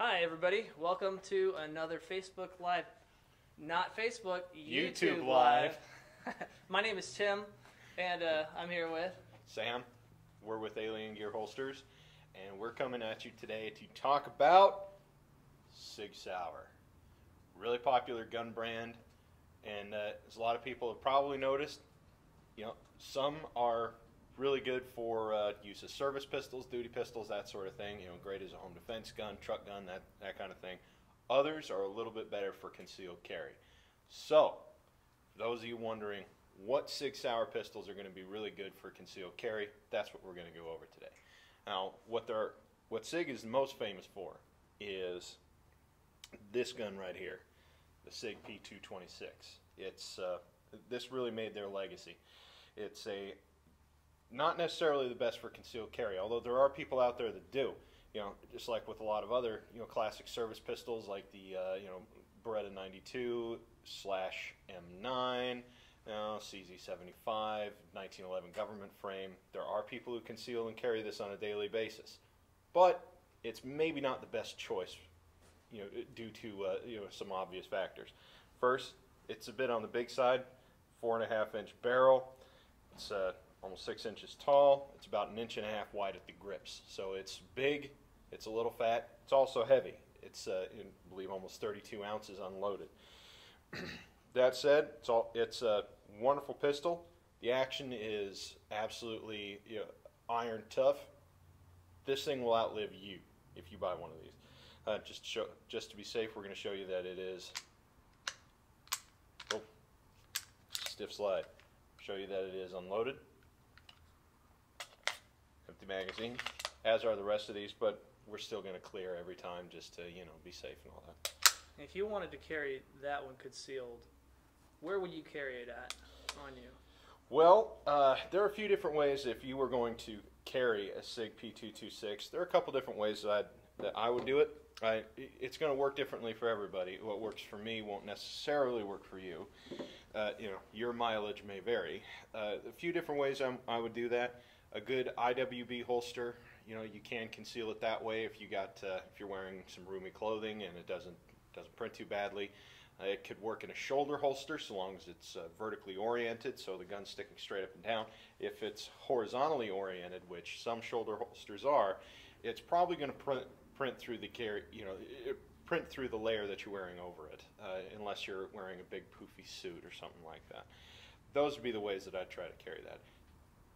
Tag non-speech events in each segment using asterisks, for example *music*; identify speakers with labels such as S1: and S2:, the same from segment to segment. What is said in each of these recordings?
S1: Hi, everybody. Welcome to another Facebook Live. Not Facebook, YouTube,
S2: YouTube Live. *laughs*
S1: My name is Tim, and uh, I'm here with.
S2: Sam, we're with Alien Gear Holsters, and we're coming at you today to talk about Sig Sauer. Really popular gun brand, and uh, as a lot of people have probably noticed, you know, some are really good for uh, use as service pistols, duty pistols, that sort of thing. You know, great as a home defense gun, truck gun, that that kind of thing. Others are a little bit better for concealed carry. So, those of you wondering what Sig Sauer pistols are going to be really good for concealed carry, that's what we're going to go over today. Now, what they're what Sig is most famous for is this gun right here, the Sig P226. It's uh, this really made their legacy. It's a not necessarily the best for concealed carry, although there are people out there that do. You know, just like with a lot of other you know classic service pistols, like the uh, you know Beretta 92 slash M9, you know, CZ75, 1911 government frame. There are people who conceal and carry this on a daily basis, but it's maybe not the best choice. You know, due to uh, you know some obvious factors. First, it's a bit on the big side, four and a half inch barrel. It's uh, almost six inches tall. It's about an inch and a half wide at the grips. So it's big, it's a little fat, it's also heavy. It's, uh, I believe, almost 32 ounces unloaded. *clears throat* that said, it's, all, it's a wonderful pistol. The action is absolutely you know, iron tough. This thing will outlive you if you buy one of these. Uh, just, show, just to be safe, we're going to show you that it is oh, stiff slide. Show you that it is unloaded magazine, as are the rest of these, but we're still going to clear every time just to, you know, be safe and all that.
S1: If you wanted to carry that one concealed, where would you carry it at on you?
S2: Well, uh, there are a few different ways if you were going to carry a SIG P226. There are a couple different ways that, I'd, that I would do it. I, it's going to work differently for everybody. What works for me won't necessarily work for you. Uh, you know, your mileage may vary. Uh, a few different ways I'm, I would do that a good IWB holster. You know, you can conceal it that way if you got uh, if you're wearing some roomy clothing and it doesn't doesn't print too badly. Uh, it could work in a shoulder holster so long as it's uh, vertically oriented, so the gun's sticking straight up and down. If it's horizontally oriented, which some shoulder holsters are, it's probably going to print print through the carry, you know, it, print through the layer that you're wearing over it, uh, unless you're wearing a big poofy suit or something like that. Those would be the ways that I'd try to carry that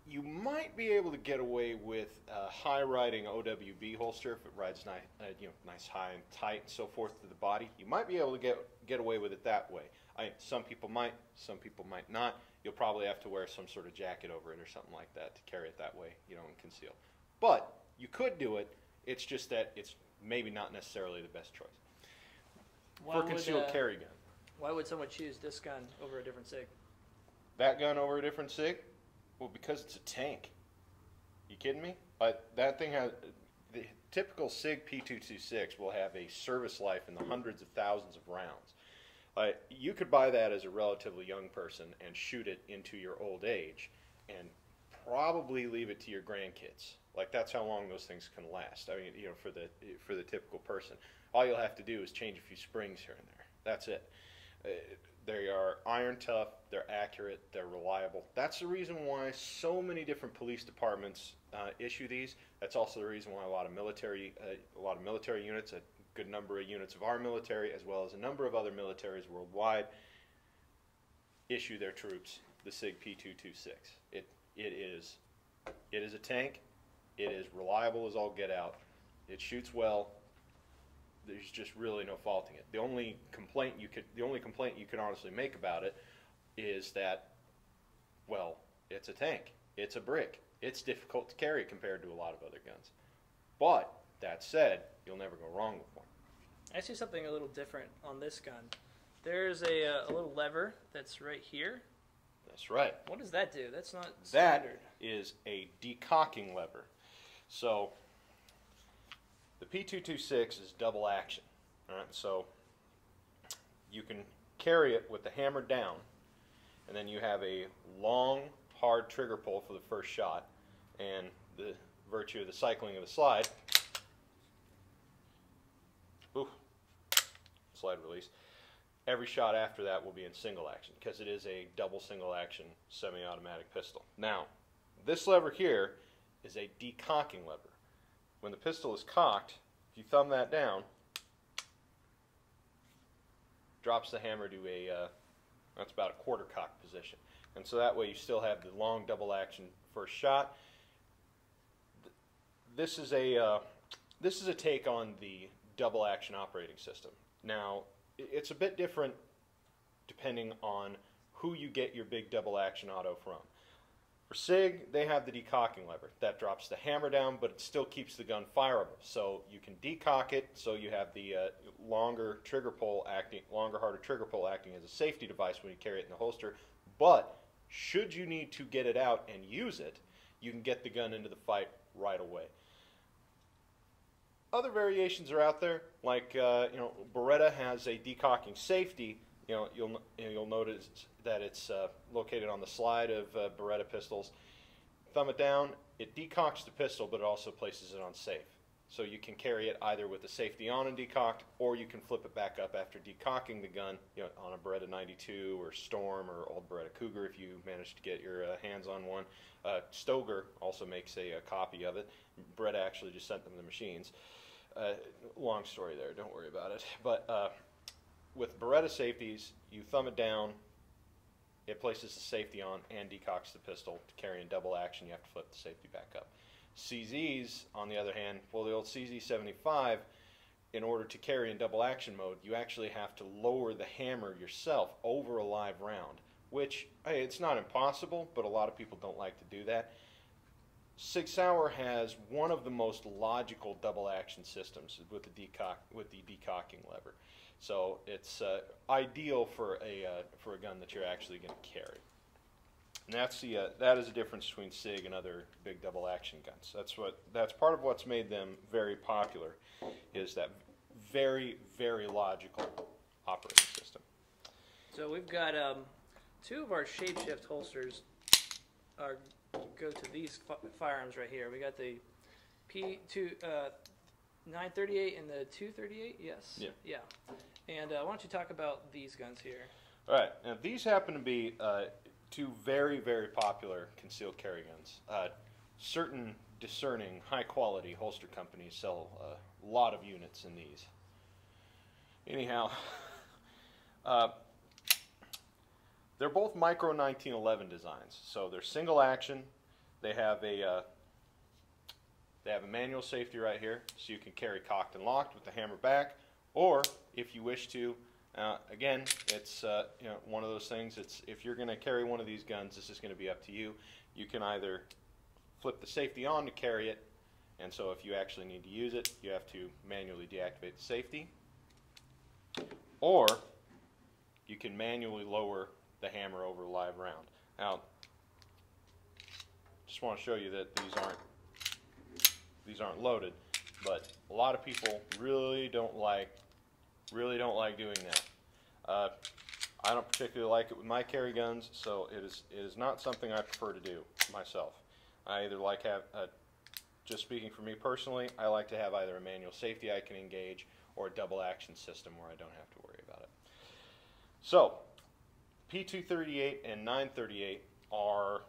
S2: you might be able to get away with a high riding OWB holster if it rides nice, uh, you know, nice high and tight and so forth to the body. You might be able to get get away with it that way. I, some people might, some people might not. You'll probably have to wear some sort of jacket over it or something like that to carry it that way, you know, and conceal. But you could do it. It's just that it's maybe not necessarily the best choice
S1: Why
S2: for
S1: would,
S2: concealed
S1: uh,
S2: carry gun.
S1: Why would someone choose this gun over a different SIG?
S2: That gun over a different SIG? Well, because it's a tank. You kidding me? But that thing has the typical Sig P226 will have a service life in the hundreds of thousands of rounds. Uh, you could buy that as a relatively young person and shoot it into your old age, and probably leave it to your grandkids. Like that's how long those things can last. I mean, you know, for the for the typical person, all you'll have to do is change a few springs here and there. That's it. Uh, they are iron tough, they're accurate, they're reliable. That's the reason why so many different police departments uh, issue these. That's also the reason why a lot of military, uh, a lot of military units, a good number of units of our military, as well as a number of other militaries worldwide, issue their troops the SIG P226. It it is it is a tank. It is reliable as all get out. It shoots well there's just really no faulting it. The only complaint you could the only complaint you can honestly make about it is that well, it's a tank. It's a brick. It's difficult to carry compared to a lot of other guns. But that said, you'll never go wrong with one.
S1: I see something a little different on this gun. There's a, uh, a little lever that's right here.
S2: That's right.
S1: What does that do? That's not
S2: That
S1: standard.
S2: is a decocking lever. So the P226 is double action. All right, so you can carry it with the hammer down, and then you have a long, hard trigger pull for the first shot, and the virtue of the cycling of the slide, slide release. Every shot after that will be in single action because it is a double single action semi-automatic pistol. Now, this lever here is a decocking lever. When the pistol is cocked, if you thumb that down, drops the hammer to a uh, that's about a quarter cock position, and so that way you still have the long double action first shot. This is a uh, this is a take on the double action operating system. Now it's a bit different depending on who you get your big double action auto from. For SIG, they have the decocking lever. That drops the hammer down, but it still keeps the gun fireable. So you can decock it, so you have the uh, longer trigger pull acting, longer, harder trigger pull acting as a safety device when you carry it in the holster. But should you need to get it out and use it, you can get the gun into the fight right away. Other variations are out there, like uh, you know, Beretta has a decocking safety. You know, you'll you know, you'll notice that it's uh, located on the slide of uh, Beretta pistols. Thumb it down, it decocks the pistol, but it also places it on safe. So you can carry it either with the safety on and decocked, or you can flip it back up after decocking the gun, you know, on a Beretta 92 or Storm or old Beretta Cougar if you manage to get your uh, hands on one. Uh, Stoeger also makes a, a copy of it. Beretta actually just sent them the machines. Uh, long story there, don't worry about it. But uh, with Beretta safeties, you thumb it down, it places the safety on and decocks the pistol. To carry in double action, you have to flip the safety back up. CZs, on the other hand, well, the old CZ75, in order to carry in double action mode, you actually have to lower the hammer yourself over a live round, which, hey, it's not impossible, but a lot of people don't like to do that. Sig Sauer has one of the most logical double action systems with the decock with the decocking lever, so it's uh, ideal for a uh, for a gun that you're actually going to carry. And that's the uh, that is the difference between Sig and other big double action guns. That's what that's part of what's made them very popular, is that very very logical operating system.
S1: So we've got um, two of our shapeshift holsters are go to these fi- firearms right here. We got the P2 uh, 938 and the 238. Yes.
S2: Yeah.
S1: Yeah. And uh, why don't you talk about these guns here?
S2: All right, now these happen to be uh, two very, very popular concealed carry guns. Uh, certain discerning, high quality holster companies sell a lot of units in these. Anyhow, *laughs* uh, they're both micro 1911 designs, so they're single action. They have a uh, they have a manual safety right here, so you can carry cocked and locked with the hammer back, or if you wish to, uh, again, it's uh, you know one of those things. It's if you're going to carry one of these guns, this is going to be up to you. You can either flip the safety on to carry it, and so if you actually need to use it, you have to manually deactivate the safety, or you can manually lower the hammer over a live round. Now, just want to show you that these aren't these aren't loaded, but a lot of people really don't like really don't like doing that. Uh, I don't particularly like it with my carry guns, so it is it is not something I prefer to do myself. I either like have uh, just speaking for me personally, I like to have either a manual safety I can engage or a double action system where I don't have to worry about it. So, P238 and 938 are,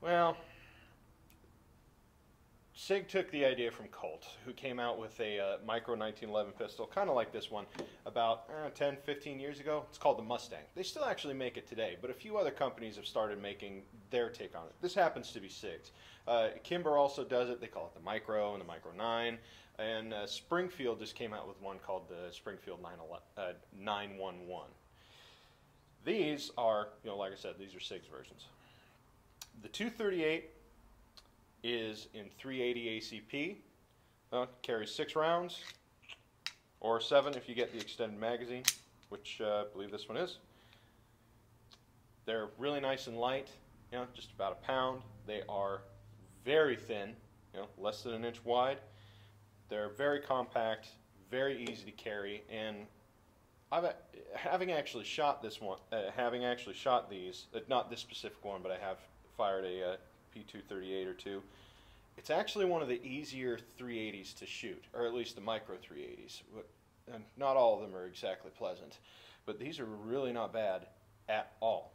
S2: well, SIG took the idea from Colt, who came out with a uh, micro 1911 pistol, kind of like this one, about uh, 10, 15 years ago. It's called the Mustang. They still actually make it today, but a few other companies have started making their take on it. This happens to be SIG's. Uh, Kimber also does it. They call it the Micro and the Micro 9. And uh, Springfield just came out with one called the Springfield 911 uh, 911. These are, you know, like I said, these are SIG's versions. The 238 is in 380 ACP. Uh, carries six rounds, or seven if you get the extended magazine, which uh, I believe this one is. They're really nice and light, you know, just about a pound. They are very thin, you know, less than an inch wide. They're very compact, very easy to carry, and I've having actually shot this one, uh, having actually shot these, uh, not this specific one, but I have fired a uh, P238 or two. It's actually one of the easier 380s to shoot, or at least the micro 380s. Wh- and not all of them are exactly pleasant, but these are really not bad at all.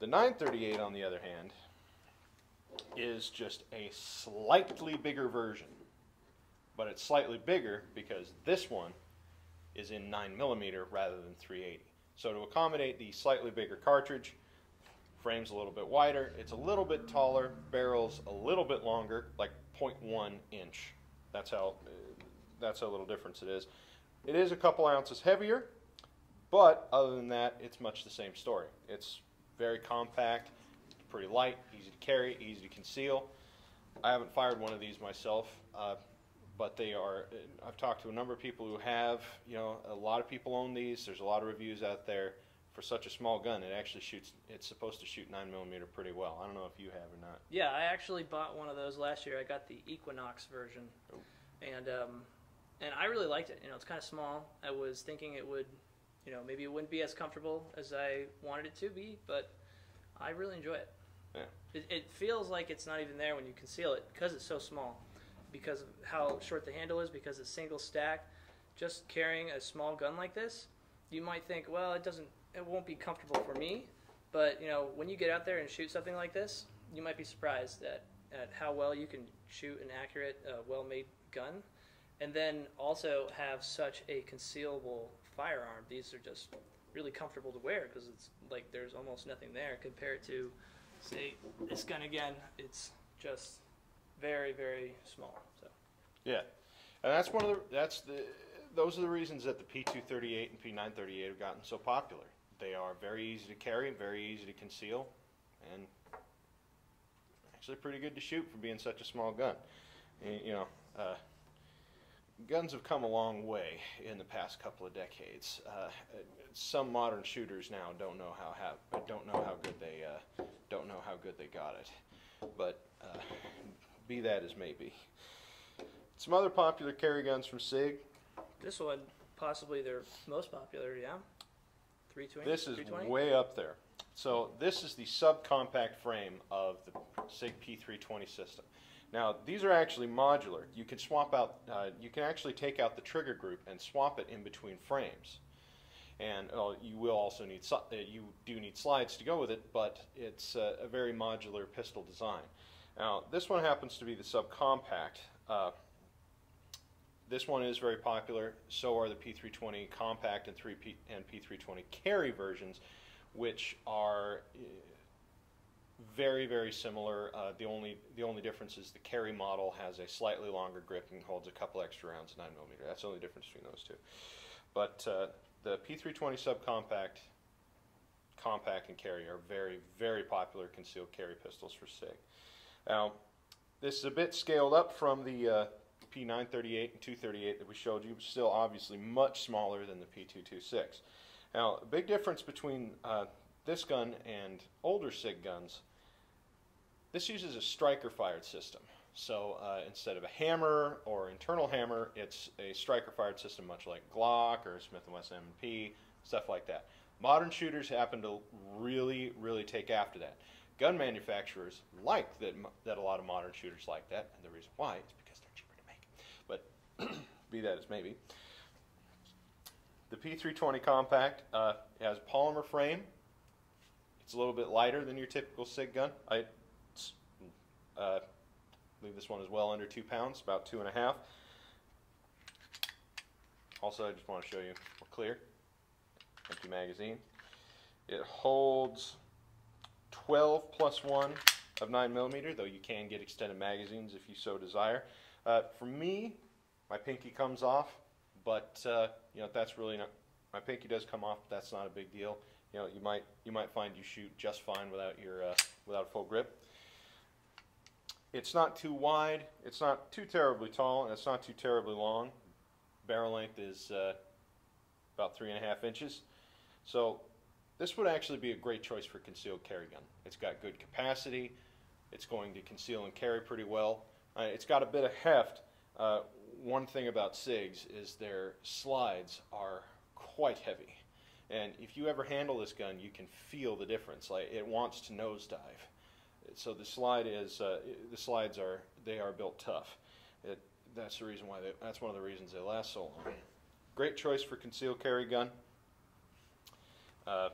S2: The 938, on the other hand, is just a slightly bigger version, but it's slightly bigger because this one is in 9 millimeter rather than 380. So to accommodate the slightly bigger cartridge, frame's a little bit wider, it's a little bit taller, barrel's a little bit longer, like 0.1 inch. That's how that's how little difference it is. It is a couple ounces heavier, but other than that, it's much the same story. It's very compact, pretty light, easy to carry, easy to conceal. I haven't fired one of these myself, uh, but they are. I've talked to a number of people who have. You know, a lot of people own these. There's a lot of reviews out there for such a small gun. It actually shoots. It's supposed to shoot nine millimeter pretty well. I don't know if you have or not.
S1: Yeah, I actually bought one of those last year. I got the Equinox version,
S2: Oh.
S1: and um, and I really liked it. You know, it's kind of small. I was thinking it would, you know, maybe it wouldn't be as comfortable as I wanted it to be, but I really enjoy it.
S2: Yeah.
S1: It, it feels like it's not even there when you conceal it because it's so small, because of how short the handle is, because it's single stack. Just carrying a small gun like this, you might think, well, it doesn't, it won't be comfortable for me. But you know, when you get out there and shoot something like this, you might be surprised at, at how well you can shoot an accurate, uh, well-made gun, and then also have such a concealable firearm. These are just really comfortable to wear because it's like there's almost nothing there compared to, say, this gun again. It's just very, very small. So
S2: Yeah, and that's one of the that's the those are the reasons that the P238 and P938 have gotten so popular. They are very easy to carry, very easy to conceal, and actually pretty good to shoot for being such a small gun. Y- You know, uh, guns have come a long way in the past couple of decades. Uh, some modern shooters now don't know how have, don't know how good they uh, don't know how good they got it, but uh, be that as may be. Some other popular carry guns from SIG.
S1: this one, possibly their most popular. Yeah,
S2: This is way up there. So this is the subcompact frame of the SIG P320 system. Now these are actually modular. You can swap out. Uh, you can actually take out the trigger group and swap it in between frames. And uh, you will also need uh, you do need slides to go with it, but it's uh, a very modular pistol design. Now this one happens to be the subcompact. This one is very popular. So are the P320 compact and 3P and P320 carry versions, which are uh, very very similar. Uh, the only the only difference is the carry model has a slightly longer grip and holds a couple extra rounds of 9 millimeter. That's the only difference between those two. But uh, the P320 subcompact, compact and carry are very very popular concealed carry pistols for SIG. Now, this is a bit scaled up from the uh, P938 and 238 that we showed you, but still obviously much smaller than the P226. Now, a big difference between uh, this gun and older SIG guns, this uses a striker fired system. So uh, instead of a hammer or internal hammer, it's a striker fired system, much like Glock or Smith & Wesson M&P, stuff like that. Modern shooters happen to really, really take after that. Gun manufacturers like that, that a lot of modern shooters like that, and the reason why is because they're cheaper to make. But *clears throat* be that as may be. The P320 Compact uh, has polymer frame. It's a little bit lighter than your typical SIG gun. I uh, believe this one is well under two pounds, about two and a half. Also, I just want to show you more clear. Empty magazine. It holds 12 plus 1 of 9 millimeter, though you can get extended magazines if you so desire. Uh, for me, my pinky comes off, but uh, you know that's really not. My pinky does come off, but that's not a big deal. You know, you might you might find you shoot just fine without your uh, without a full grip. It's not too wide. It's not too terribly tall, and it's not too terribly long. Barrel length is uh, about three and a half inches. So this would actually be a great choice for concealed carry gun. It's got good capacity. It's going to conceal and carry pretty well. Uh, it's got a bit of heft. Uh, one thing about SIGs is their slides are quite heavy. And if you ever handle this gun, you can feel the difference. Like it wants to nosedive. So the slide is uh, the slides are they are built tough. It, that's the reason why they, that's one of the reasons they last so long. great choice for concealed carry gun. Uh,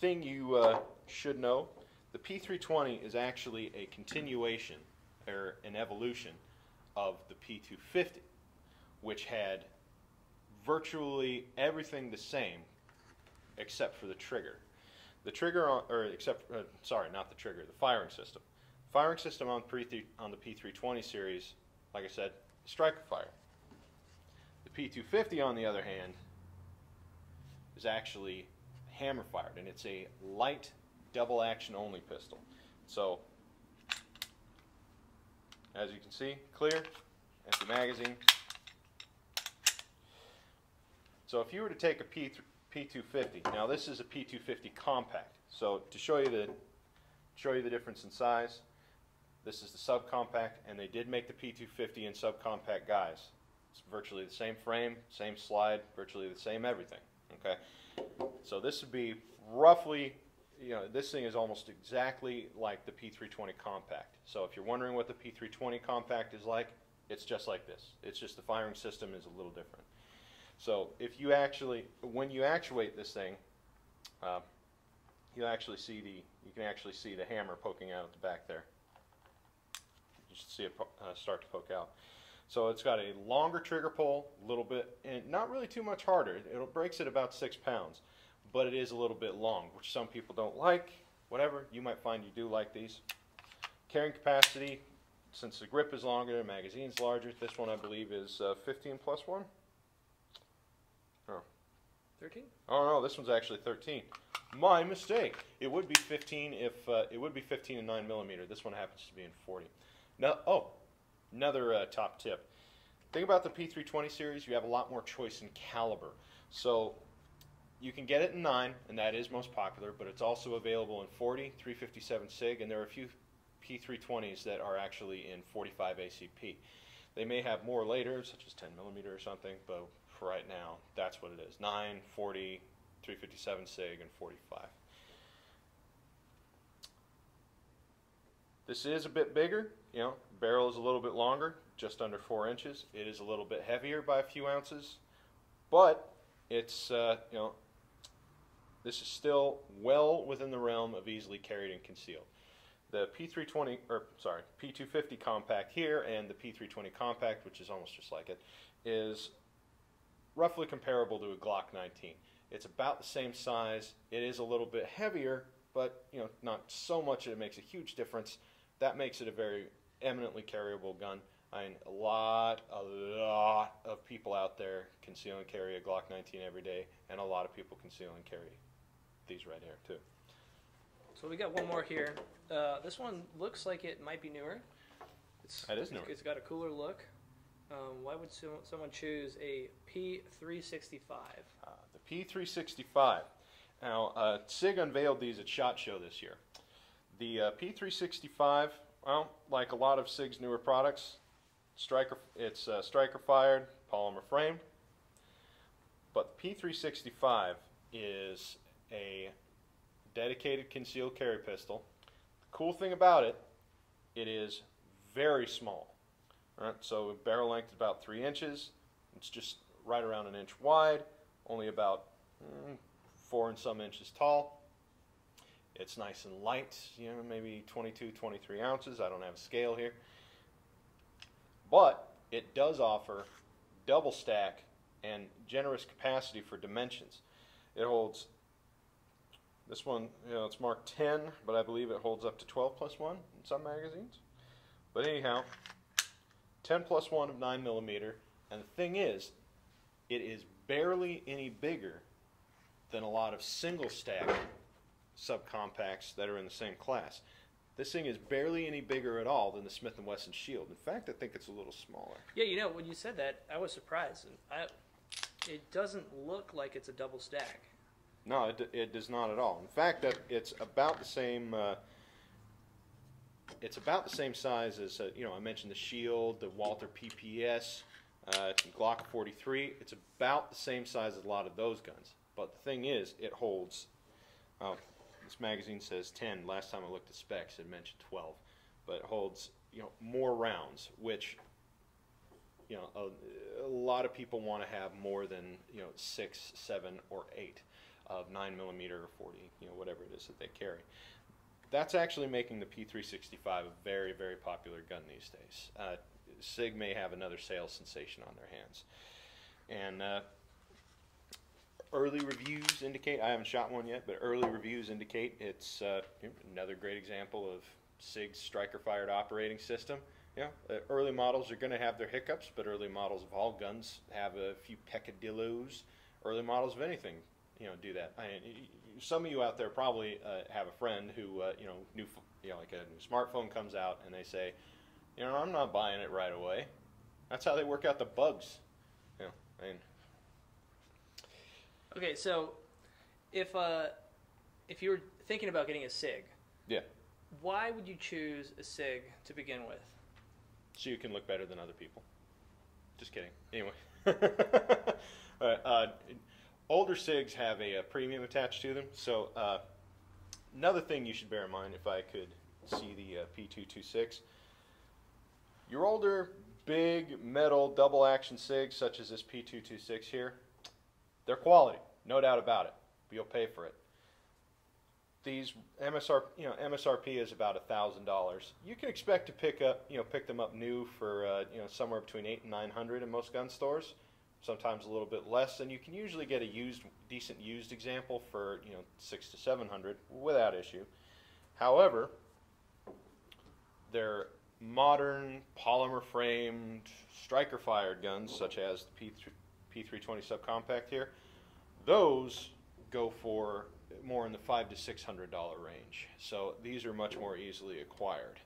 S2: thing you uh, should know the P320 is actually a continuation or an evolution of the P250, which had virtually everything the same except for the trigger. The trigger, on, or except, uh, sorry, not the trigger, the firing system. Firing system on, pre on the P320 series, like I said, striker fire. The P250, on the other hand, is actually hammer fired, and it's a light double action only pistol. So, as you can see, clear, empty magazine. So if you were to take a P P250, now this is a P250 compact. So to show you the show you the difference in size, this is the subcompact, and they did make the P250 in subcompact guys. It's virtually the same frame, same slide, virtually the same everything. Okay, so this would be roughly you know, this thing is almost exactly like the P320 Compact. So if you're wondering what the P320 Compact is like, it's just like this. It's just the firing system is a little different. So if you actually, when you actuate this thing, uh, you actually see the, you can actually see the hammer poking out at the back there. You should see it uh, start to poke out. So it's got a longer trigger pull, a little bit, and not really too much harder. It breaks at about six pounds but it is a little bit long, which some people don't like. Whatever, you might find you do like these. Carrying capacity, since the grip is longer, the magazine's larger. This one, I believe, is uh, 15 plus 1.
S1: Oh. 13?
S2: Oh no, this one's actually 13. My mistake. It would be 15 if uh, it would be 15 and 9 millimeter. This one happens to be in 40. Now, oh, another uh, top tip. Think about the P320 series, you have a lot more choice in caliber. So you can get it in 9, and that is most popular, but it's also available in 40, 357 SIG, and there are a few P320s that are actually in 45 ACP. They may have more later, such as 10 millimeter or something, but for right now, that's what it is 9, 40, 357 SIG, and 45. This is a bit bigger, you know, barrel is a little bit longer, just under 4 inches. It is a little bit heavier by a few ounces, but it's, uh, you know, this is still well within the realm of easily carried and concealed. The P320, or sorry, P250 compact here and the P320 compact, which is almost just like it, is roughly comparable to a Glock 19. It's about the same size. It is a little bit heavier, but you know, not so much that it makes a huge difference. That makes it a very eminently carryable gun. I mean, a lot, a lot of people out there conceal and carry a Glock 19 every day, and a lot of people conceal and carry these right here too.
S1: So we got one more here. Uh, this one looks like it might be newer.
S2: It's, that is newer.
S1: It's got a cooler look. Um, why would someone choose a P365?
S2: Uh, the P365. Now, uh, SIG unveiled these at SHOT Show this year. The uh, P365, well, like a lot of SIG's newer products, striker, it's uh, striker fired, polymer framed. But the P365 is a dedicated concealed carry pistol. The cool thing about it, it is very small. Right, so barrel length is about three inches. It's just right around an inch wide, only about mm, four and some inches tall. It's nice and light, you know, maybe 22, 23 ounces. I don't have a scale here. But it does offer double stack and generous capacity for dimensions. It holds this one, you know, it's marked 10, but I believe it holds up to 12 plus 1 in some magazines. But anyhow, 10 plus 1 of 9 millimeter. And the thing is, it is barely any bigger than a lot of single stack subcompacts that are in the same class. This thing is barely any bigger at all than the Smith & Wesson Shield. In fact, I think it's a little smaller.
S1: Yeah, you know, when you said that, I was surprised. I, it doesn't look like it's a double stack.
S2: No, it, it does not at all. In fact, it's about the same. Uh, it's about the same size as uh, you know. I mentioned the Shield, the Walther PPS, uh, Glock 43. It's about the same size as a lot of those guns. But the thing is, it holds. Uh, this magazine says 10. Last time I looked at specs, it mentioned 12, but it holds you know more rounds, which you know, a, a lot of people want to have more than you know six, seven, or eight of nine millimeter or forty, you know, whatever it is that they carry. That's actually making the P365 a very, very popular gun these days. Uh, Sig may have another sales sensation on their hands, and uh, early reviews indicate I haven't shot one yet, but early reviews indicate it's uh, another great example of Sig's striker fired operating system. Yeah, uh, early models are going to have their hiccups, but early models of all guns have a few peccadillos. Early models of anything, you know, do that. I, some of you out there probably uh, have a friend who, uh, you know, new, you know, like a new smartphone comes out and they say, you know, I'm not buying it right away. That's how they work out the bugs. You know, I mean,
S1: Okay, so if uh, if you were thinking about getting a Sig,
S2: yeah.
S1: why would you choose a Sig to begin with?
S2: so you can look better than other people. Just kidding. Anyway, *laughs* uh, uh, older SIGs have a, a, premium attached to them. So uh, another thing you should bear in mind, if I could see the uh, P226, your older big metal double action SIGs, such as this P226 here, they're quality, no doubt about it. But you'll pay for it these MSR, you know, MSRP is about a thousand dollars. You can expect to pick up, you know, pick them up new for, uh, you know, somewhere between eight and nine hundred in most gun stores. Sometimes a little bit less, and you can usually get a used, decent used example for, you know, six to seven hundred without issue. However, they're modern polymer framed striker fired guns, such as the P3, P320 subcompact here. Those go for more in the five to six hundred dollar range. So these are much more easily acquired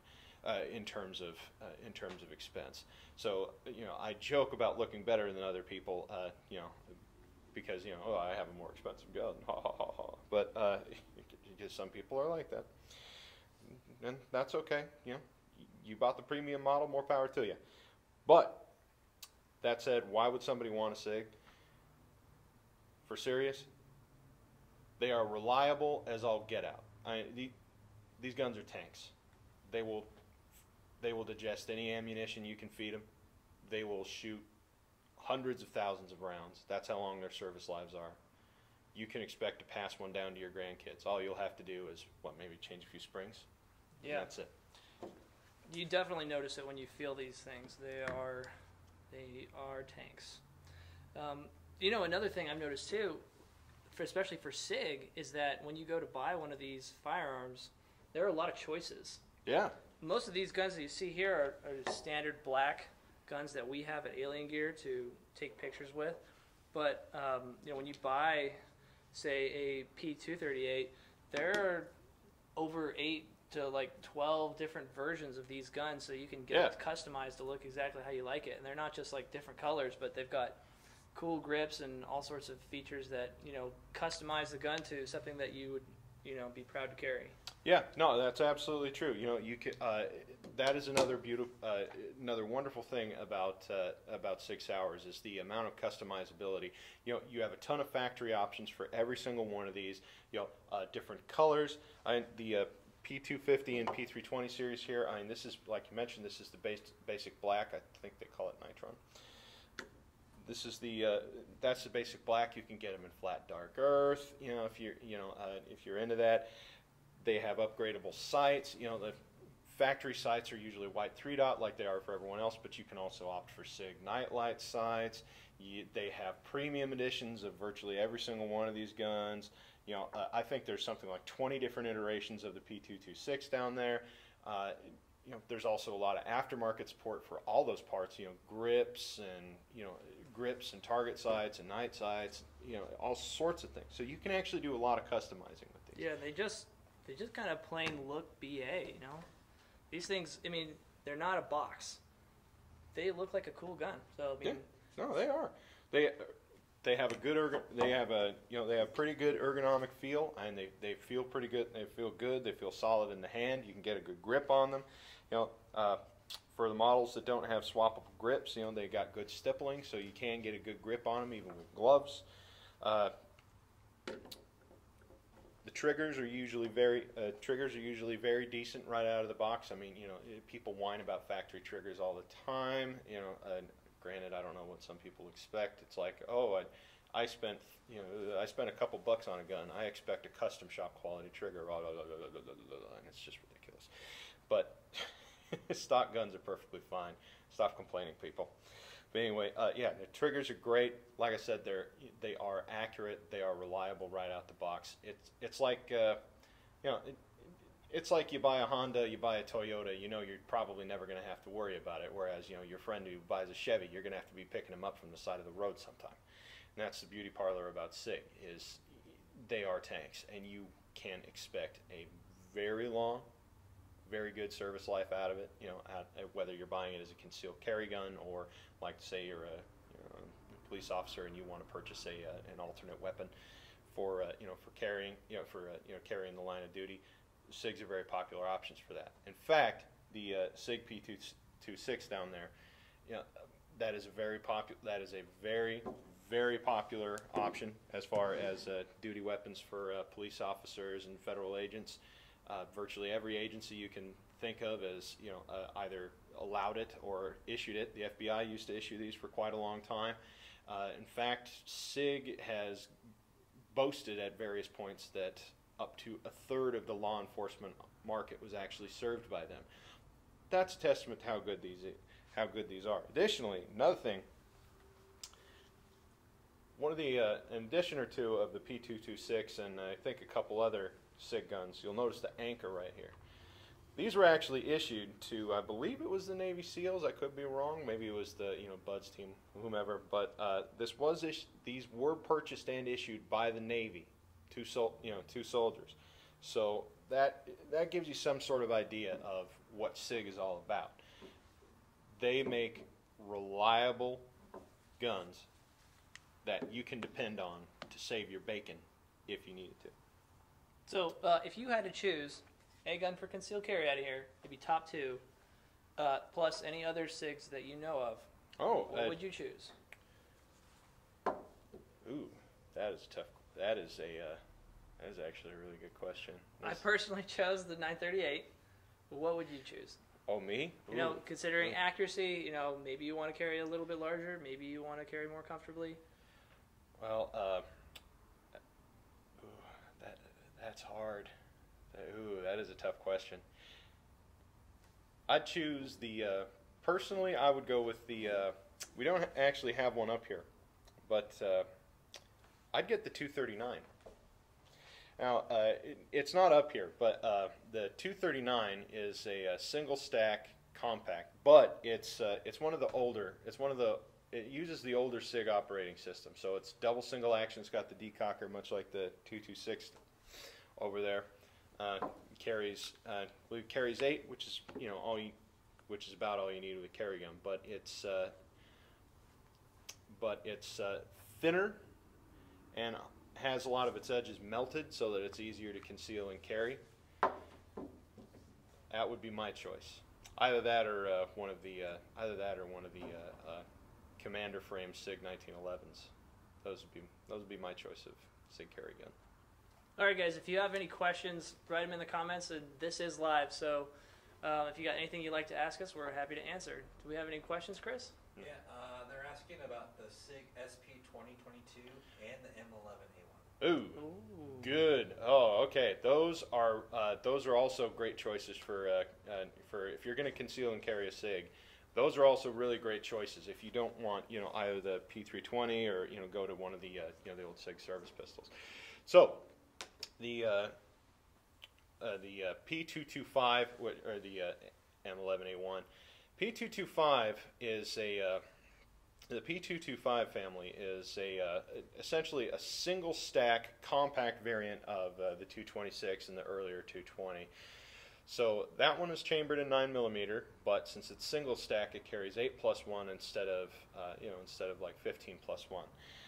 S2: uh, in terms of uh, in terms of expense. So you know, I joke about looking better than other people, uh, you know, because you know, oh, I have a more expensive gun, ha ha ha ha. But uh, *laughs* because some people are like that, and that's okay. You know, you bought the premium model, more power to you. But that said, why would somebody want a Sig? For serious, they are reliable as all get out. I, the, these guns are tanks. They will they will digest any ammunition you can feed them. They will shoot hundreds of thousands of rounds. That's how long their service lives are. You can expect to pass one down to your grandkids. All you'll have to do is what maybe change a few springs.
S1: Yeah,
S2: that's it.
S1: You definitely notice it when you feel these things. They are they are tanks. Um, you know, another thing I've noticed too for, especially for SIG, is that when you go to buy one of these firearms, there are a lot of choices.
S2: Yeah.
S1: Most of these guns that you see here are, are standard black guns that we have at Alien Gear to take pictures with. But um, you know, when you buy, say, a P238, there are over eight to like 12 different versions of these guns, so you can get
S2: Yeah.
S1: it customized to look exactly how you like it. And they're not just like different colors, but they've got cool grips and all sorts of features that you know customize the gun to something that you would you know be proud to carry.
S2: Yeah, no, that's absolutely true. You know, you can, uh, that is another beautiful, uh, another wonderful thing about uh, about Sig Sauers is the amount of customizability. You know, you have a ton of factory options for every single one of these. You know, uh, different colors. I, the uh, P250 and P320 series here. I mean, this is like you mentioned. This is the base, basic black. I think they call it nitron. This is the uh, that's the basic black. You can get them in flat dark earth. You know, if you're you know uh, if you're into that, they have upgradable sights. You know, the factory sights are usually white three dot like they are for everyone else, but you can also opt for Sig Nightlight sights. You, they have premium editions of virtually every single one of these guns. You know, uh, I think there's something like 20 different iterations of the P226 down there. Uh, you know, there's also a lot of aftermarket support for all those parts. You know, grips and you know grips and target sights and night sights, you know, all sorts of things. So you can actually do a lot of customizing with these.
S1: Yeah, they just they just kind of plain look BA, you know. These things, I mean, they're not a box. They look like a cool gun. So I mean,
S2: yeah. no, they are. They they have a good ergo- they have a you know they have pretty good ergonomic feel and they, they feel pretty good they feel good they feel solid in the hand you can get a good grip on them you know uh, for the models that don't have swappable grips, you know, they got good stippling, so you can get a good grip on them even with gloves. Uh, the triggers are usually very uh, triggers are usually very decent right out of the box. I mean, you know, people whine about factory triggers all the time. You know, granted, I don't know what some people expect. It's like, oh, I, I spent you know I spent a couple bucks on a gun. I expect a custom shop quality trigger, blah, blah, blah, and it's just ridiculous. But *laughs* stock guns are perfectly fine. Stop complaining, people. But anyway, uh, yeah, the triggers are great. Like I said, they're they are accurate. They are reliable right out the box. It's it's like uh, you know. It, it's like you buy a Honda, you buy a Toyota, you know you're probably never going to have to worry about it. Whereas, you know, your friend who buys a Chevy, you're going to have to be picking them up from the side of the road sometime. And that's the beauty parlor about SIG is they are tanks, and you can expect a very long, very good service life out of it. You know, at, at whether you're buying it as a concealed carry gun or, like, to say you're a, you're a police officer and you want to purchase a uh, an alternate weapon for uh, you know for carrying you know for uh, you know carrying the line of duty. SIGs are very popular options for that. In fact, the uh, SIG P226 down there, you know, that is a very popular. That is a very very popular option as far as uh, duty weapons for uh, police officers and federal agents. Uh, virtually every agency you can think of as you know uh, either allowed it or issued it. The FBI used to issue these for quite a long time. Uh, in fact, SIG has boasted at various points that up to a third of the law enforcement market was actually served by them. That's a testament to how good these how good these are. Additionally, another thing, one of the uh, an addition or two of the P226 and I think a couple other SIG guns, you'll notice the anchor right here. These were actually issued to, I believe it was the Navy SEALs. I could be wrong. Maybe it was the you know Bud's team, whomever. But uh, this was these were purchased and issued by the Navy two sol- you know two soldiers. So that that gives you some sort of idea of what SIG is all about. They make reliable guns that you can depend on to save your bacon if you needed to.
S1: So, uh, if you had to choose a gun for concealed carry out of here, it'd be top two, uh, plus any other SIGs that you know of.
S2: Oh,
S1: what
S2: uh,
S1: would you choose?
S2: ooh, that is tough. That is a uh, that is actually a really good question.
S1: I personally *laughs* chose the 938. What would you choose?
S2: oh me?
S1: You know, considering accuracy, you know, maybe you want to carry a little bit larger, maybe you want to carry more comfortably.
S2: Well, uh, ooh, that that's hard. That- Ooh, that is a tough question. I'd choose the. Uh, personally, I would go with the. Uh, we don't actually have one up here, but uh, I'd get the 239. Now, uh, it, it's not up here, but uh, the 239 is a, uh single stack compact, but it's it's one of the older. It's one of the. It uses the older SIG operating system, so it's double single action. It's got the decocker, much like the 226 over there. Uh, carries, uh, believe carries eight, which is you know all you, which is about all you need with a carry gun. But it's uh, but it's uh, thinner and has a lot of its edges melted so that it's easier to conceal and carry. That would be my choice. Either that or uh, one of the uh, either that or one of the commander frame Sig 1911s. Those would be those would be my choice of Sig carry gun.
S1: All right, guys, if you have any questions, write them in the comments. And this is live, so uh, if you got anything you'd like to ask us, we're happy to answer. Do we have any questions, Chris?
S3: Yeah, uh, they're asking about the SIG SP 2022 and the M11A1.
S2: Ooh, good. Oh, okay. Those are uh, those are also great choices for uh, uh, for if you're going to conceal and carry a Sig. Those are also really great choices if you don't want you know either the P320 or you know go to one of the uh, you know the old Sig service pistols. So the uh, uh, the uh, P225 or the uh, M11A1 P225 is a the P225 family is a uh, essentially a single stack compact variant of uh, the 226 and the earlier 220. So that one is chambered in 9 millimeter, but since it's single stack, it carries 8 plus 1 instead of uh, you know instead of like 15 plus 1.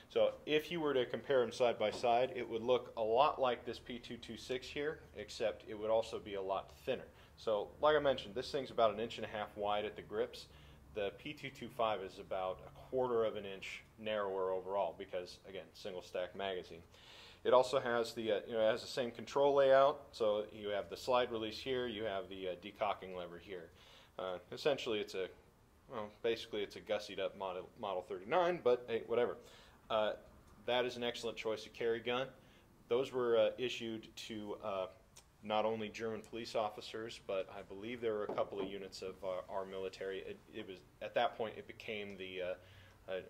S2: So if you were to compare them side by side, it would look a lot like this P226 here, except it would also be a lot thinner. So like I mentioned, this thing's about an inch and a half wide at the grips. The P225 is about a quarter of an inch narrower overall because, again, single stack magazine. It also has the uh, you know has the same control layout. So you have the slide release here, you have the uh, decocking lever here. Uh, essentially, it's a well, basically it's a gussied up model, model 39, but hey, whatever. Uh, that is an excellent choice of carry gun. Those were uh, issued to uh, not only German police officers, but I believe there were a couple of units of our military. It, it was at that point it became the uh, uh,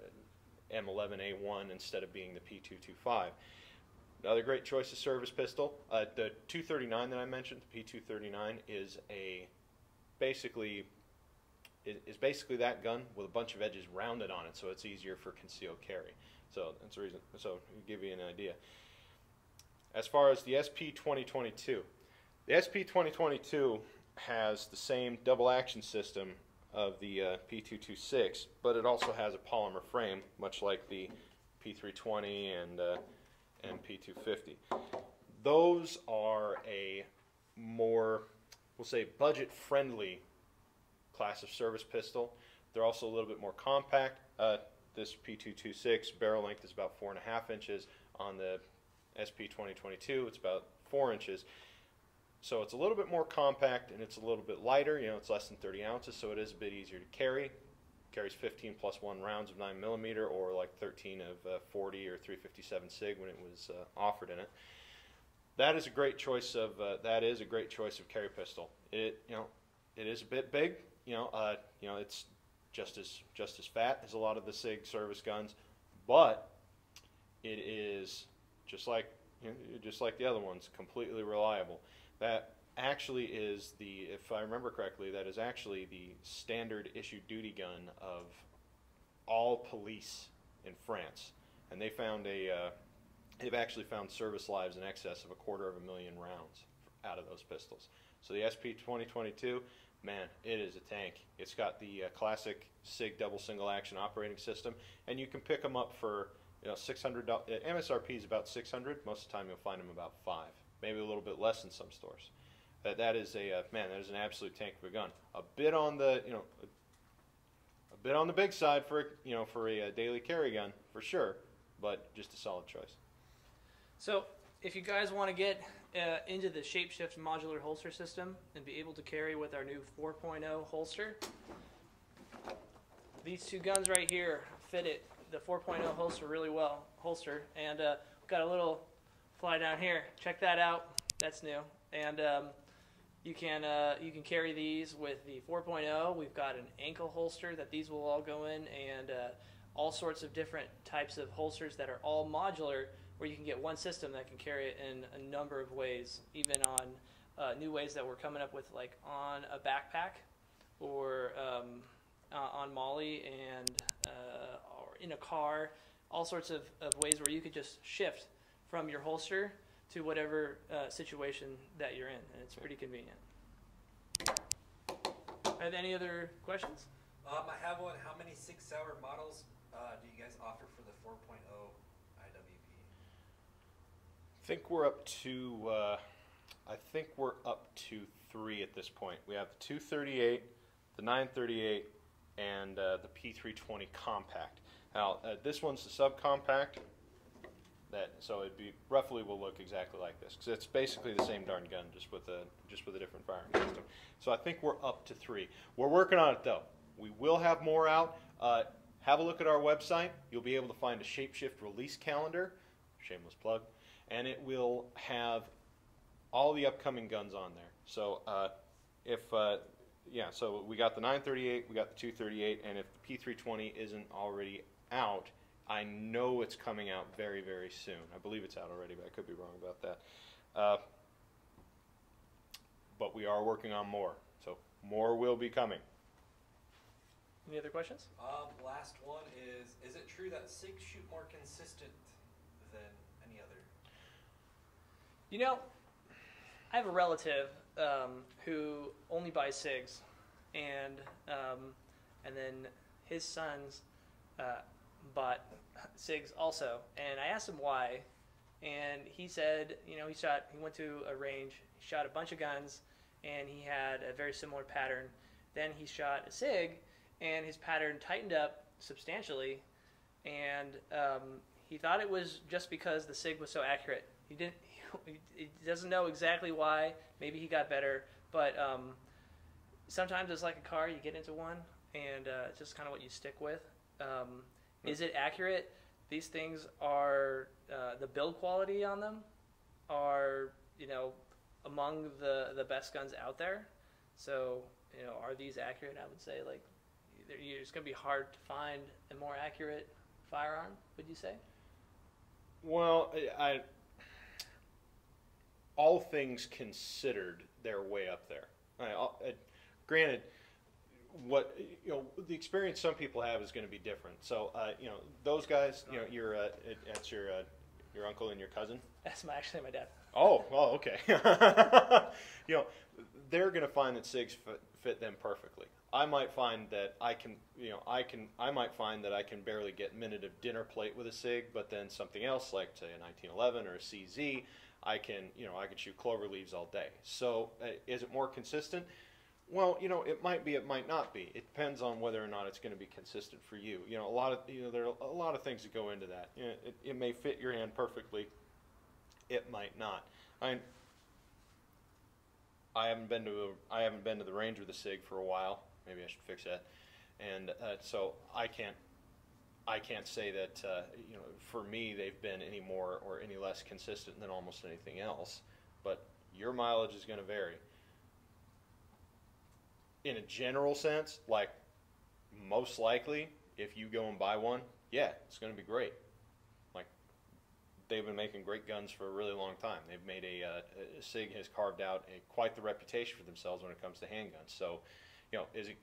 S2: M11A1 instead of being the P225. Another great choice of service pistol. Uh, the 239 that I mentioned, the P239, is a basically is, basically that gun with a bunch of edges rounded on it, so it's easier for concealed carry. So that's the reason. So give you an idea. As far as the SP 2022, the SP 2022 has the same double action system of the uh, P226, but it also has a polymer frame, much like the P320 and uh, and P250. Those are a more, we'll say, budget-friendly class of service pistol. They're also a little bit more compact. Uh, this P226 barrel length is about four and a half inches. On the SP 2022, it's about four inches. So it's a little bit more compact and it's a little bit lighter. You know, it's less than 30 ounces, so it is a bit easier to carry. Carries 15 plus one rounds of 9 millimeter, or like 13 of uh, 40 or 357 Sig when it was uh, offered in it. That is a great choice of uh, that is a great choice of carry pistol. It you know it is a bit big. You know uh, you know it's just as just as fat as a lot of the Sig service guns, but it is just like you know, just like the other ones, completely reliable. That actually is the, if I remember correctly, that is actually the standard issue duty gun of all police in France, and they found a, uh, they've actually found service lives in excess of a quarter of a million rounds out of those pistols. So the SP 2022, man, it is a tank. It's got the uh, classic SIG double single action operating system, and you can pick them up for you know 600. Uh, MSRP is about 600. Most of the time, you'll find them about five, maybe a little bit less in some stores. That that is a uh, man. That is an absolute tank of a gun. A bit on the you know, a, a bit on the big side for you know for a, a daily carry gun for sure, but just a solid choice.
S1: So, if you guys want to get uh, into the Shapeshift modular holster system and be able to carry with our new 4.0 holster, these two guns right here fit it, the 4.0 holster really well. Holster, and uh, got a little fly down here. Check that out. That's new. And um, you can uh, you can carry these with the 4.0. We've got an ankle holster that these will all go in, and uh, all sorts of different types of holsters that are all modular, where you can get one system that can carry it in a number of ways, even on uh, new ways that we're coming up with, like on a backpack or um, uh, on MOLLE and uh, or in a car. All sorts of, of ways where you could just shift from your holster to whatever uh, situation that you're in, and it's pretty convenient. Have any other questions?
S3: Um, I have one. How many Sig Sauer models uh, do you guys offer for the 4.0 IWB?
S2: I think we're up to. Uh, I think we're up to three at this point. We have the 238, the 938, and uh, the P320 compact. Now, uh, this one's the subcompact. That so it'd be roughly will look exactly like this because it's basically the same darn gun, just with a just with a different firing system. So I think we're up to three. We're working on it though. We will have more out. Uh, have a look at our website. You'll be able to find a Shapeshift release calendar. Shameless plug, and it will have all the upcoming guns on there. So uh, if uh, yeah, so we got the 938, we got the 238, and if the P320 isn't already out, I know it's coming out very, very soon. I believe it's out already, but I could be wrong about that. Uh, but we are working on more, so more will be coming.
S1: Any other questions?
S3: Um, last one is: Is it true that Sig shoot more consistent than any other?
S1: You know, I have a relative um, who only buys SIGs, and um, and then his sons uh, bought SIGs also. And I asked him why, and he said, you know, he shot. He went to a range, he shot a bunch of guns, and he had a very similar pattern. Then he shot a sig, and his pattern tightened up substantially, and um, he thought it was just because the sig was so accurate. He didn't. *laughs* He doesn't know exactly why. Maybe he got better, but um, sometimes it's like a car. You get into one, and uh, it's just kind of what you stick with. Um, is it accurate? These things are uh, the build quality on them are you know among the the best guns out there. So you know, are these accurate? I would say like it's going to be hard to find a more accurate firearm. Would you say?
S2: Well, I, all things considered, they're way up there. I, I, granted, what you know, the experience some people have is going to be different. So, uh, you know, those guys, you know, your uh, it- that's your uh, your uncle and your cousin.
S1: That's my, actually my dad.
S2: Oh, well, okay. *laughs* you know, they're going to find that SIGs fit, fit them perfectly. I might find that I can, you know, I can, I might find that I can barely get a minute of dinner plate with a SIG, but then something else like say a 1911 or a CZ, I can, you know, I can shoot clover leaves all day. So, uh, is it more consistent? Well, you know, it might be, it might not be. It depends on whether or not it's going to be consistent for you. You know, a lot of, you know, there are a lot of things that go into that. You know, it, it may fit your hand perfectly it might not. I I haven't been to a, I haven't been to the range with a sig for a while. Maybe I should fix that. And uh, so I can't I can't say that uh, you know for me they've been any more or any less consistent than almost anything else. But your mileage is going to vary. In a general sense, like most likely, if you go and buy one, yeah, it's going to be great Like they've been making great guns for a really long time. They've made a, uh, a Sig has carved out a, quite the reputation for themselves when it comes to handguns. So, you know, is it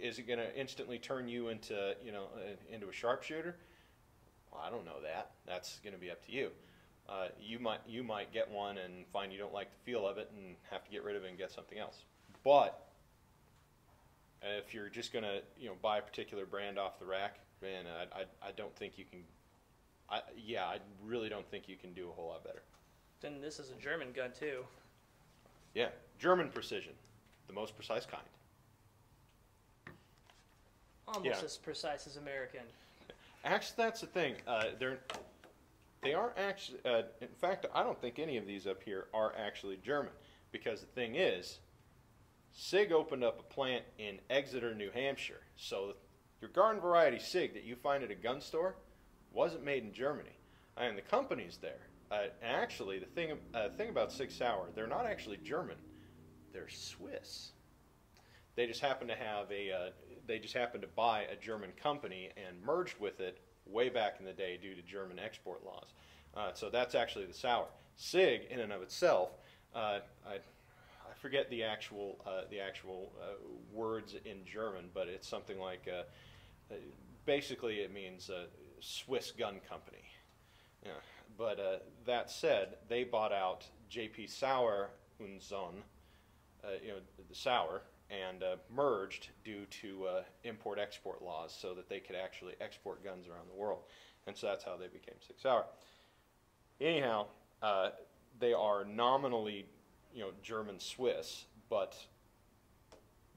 S2: is it going to instantly turn you into you know uh, into a sharpshooter? Well, I don't know that. That's going to be up to you. Uh, you might you might get one and find you don't like the feel of it and have to get rid of it and get something else. But if you're just going to you know buy a particular brand off the rack, man, I, I, I don't think you can I, yeah, I really don't think you can do a whole lot better.
S1: Then this is a German gun too.
S2: Yeah, German precision, the most precise kind.
S1: Almost
S2: Yeah.
S1: as precise as American. *laughs*
S2: Actually, that's the thing. Uh, they're they aren't actually. Uh, in fact, I don't think any of these up here are actually German because the thing is, Sig opened up a plant in Exeter, New Hampshire. So your garden variety Sig that you find at a gun store wasn't made in Germany. And the company's there. Uh, actually, the thing, uh, thing about Sig Sauer, they're not actually German. They're Swiss. They just happen to have a, uh, they just happen to buy a German company and merged with it way back in the day due to German export laws. Uh, so that's actually the Sauer. Sig, in and of itself, uh, I forget the actual, uh, the actual uh, words in German, but it's something like, uh, uh, basically it means uh, Swiss gun company. Yeah. But that said, they bought out J.P. Sauer und Sohn, you know, the Sauer, and merged due to import-export laws, so that they could actually export guns around the world, and so that's how they became Sig Sauer. Anyhow, they are nominally, you know, German-Swiss, but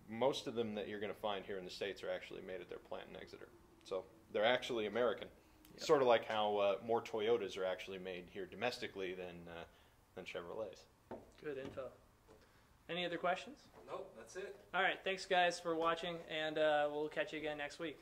S2: most of them that you're going to find here in the states are actually made at their plant in Exeter. So they're actually American.
S1: Yep.
S2: Sort of like how uh, more Toyotas are actually made here domestically than uh, than Chevrolets.
S1: Good info. Any other questions?
S3: Nope, that's it.
S1: All right, thanks guys for watching, and uh, we'll catch you again next week.